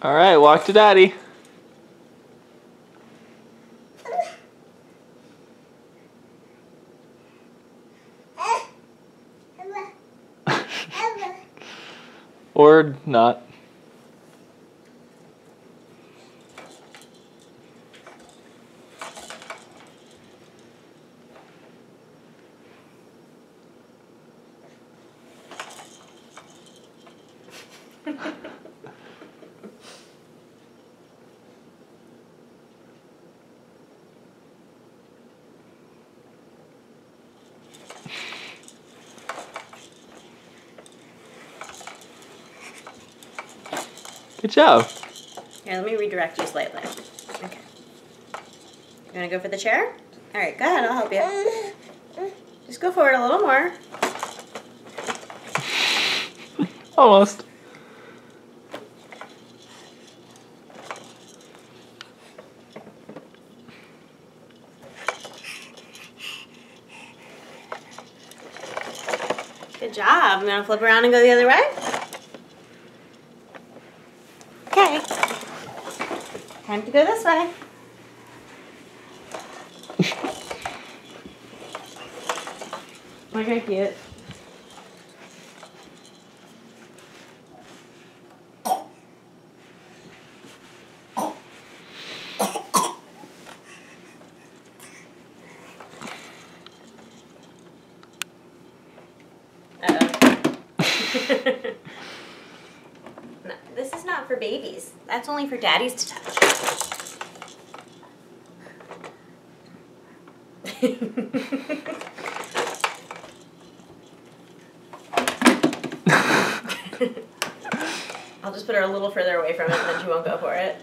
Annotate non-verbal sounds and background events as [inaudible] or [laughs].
All right, walk to daddy. or not. [laughs] Good job. Here, let me redirect you slightly. Okay. You want to go for the chair? All right, go ahead. I'll help you. Just go forward a little more. Almost. Good job. I'm going to flip around and go the other way? Okay. Time to go this way. Look how cute. Uh-oh. No, this is not for babies. That's only for daddies to touch. [laughs] [laughs] I'll just put her a little further away from it and then she won't go for it.